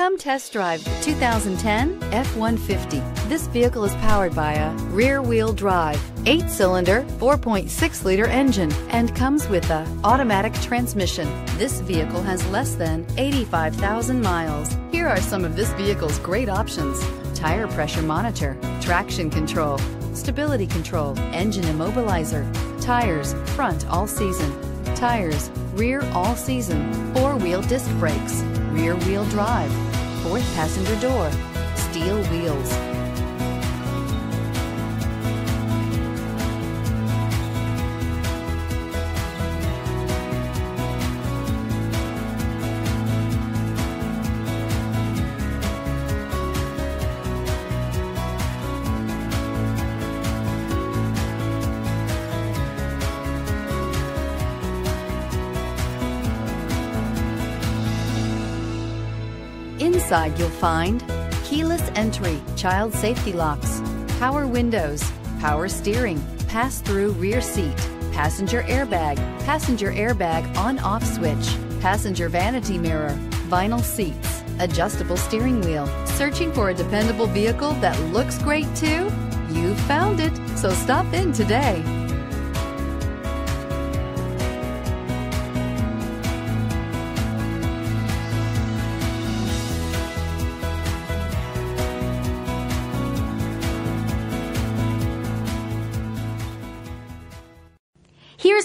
Come test drive the 2010 F-150. This vehicle is powered by a rear-wheel drive, 8-cylinder, 4.6-liter engine, and comes with a automatic transmission. This vehicle has less than 85,000 miles. Here are some of this vehicle's great options. Tire pressure monitor, traction control, stability control, engine immobilizer, tires, front all season, tires, rear all season, four-wheel disc brakes, rear wheel drive, fourth passenger door, steel wheels. Inside you'll find keyless entry, child safety locks, power windows, power steering, pass-through rear seat, passenger airbag, passenger airbag on-off switch, passenger vanity mirror, vinyl seats, adjustable steering wheel. Searching for a dependable vehicle that looks great too? You found it, so stop in today.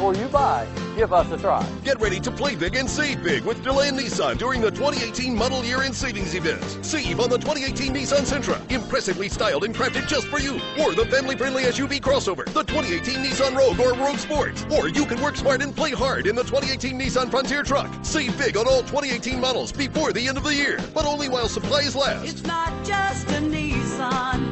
Before you buy, give us a try. Get ready to play big and save big with DeLand Nissan during the 2018 model year end savings event. Save on the 2018 Nissan Sentra, impressively styled and crafted just for you. Or the family-friendly SUV crossover, the 2018 Nissan Rogue or Rogue Sport. Or you can work smart and play hard in the 2018 Nissan Frontier truck. Save big on all 2018 models before the end of the year, but only while supplies last. It's not just a Nissan, it's a DeLand.